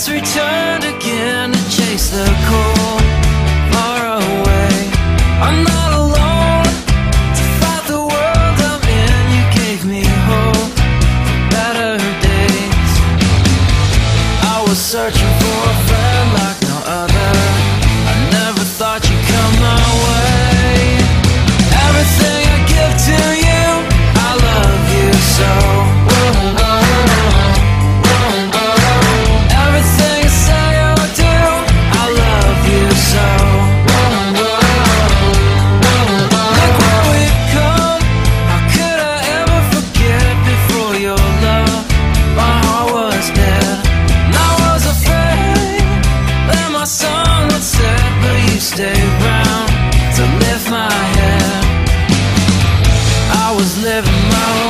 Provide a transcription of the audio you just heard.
has returned again to chase the cold far away. I'm not alone to fight the world I'm in. You gave me hope for better days. I was searching living my own.